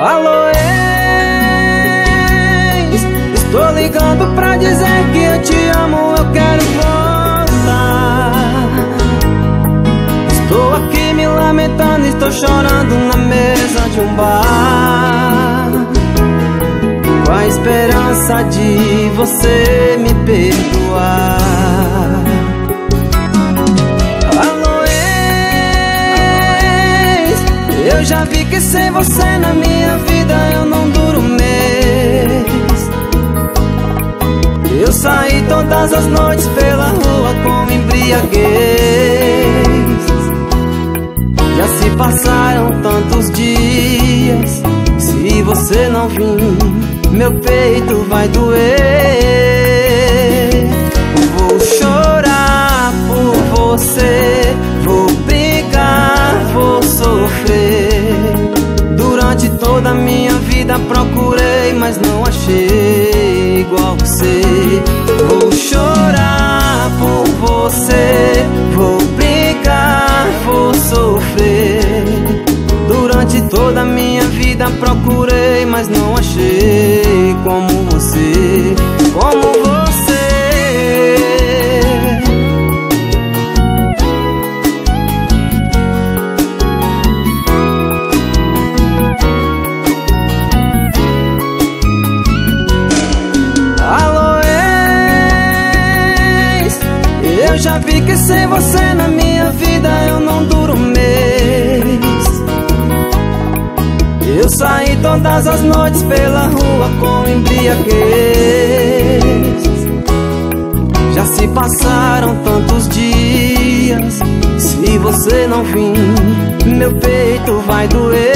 Alô, ex Estou ligando pra dizer que eu te amo, eu quero voltar. Estou aqui me lamentando, estou chorando na mesa de um bar. Com a esperança de você me perdoar já vi que sem você na minha vida eu não duro um mês Eu saí todas as noites pela rua com embriaguez. Já se passaram tantos dias. Se você não vir, meu peito vai doer minha vida procurei, mas não achei igual você. Vou chorar por você, vou brigar, vou sofrer. Durante toda a minha vida procurei, mas não achei como você, como Eu já vi que sem você na minha vida eu não duro um mês Eu saí todas as noites pela rua com embriaguez. Já se passaram tantos dias Se você não vir, meu peito vai doer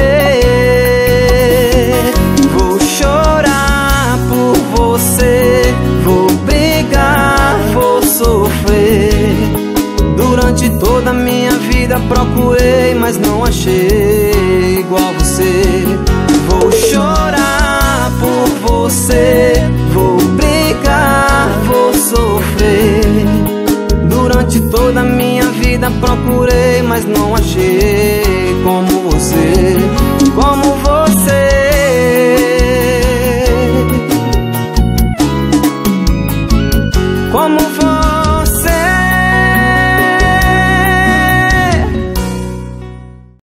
toda minha vida procurei, mas não achei igual você. Vou chorar por você Vou brigar, vou sofrer. Durante toda minha vida procurei, mas não achei como você. Como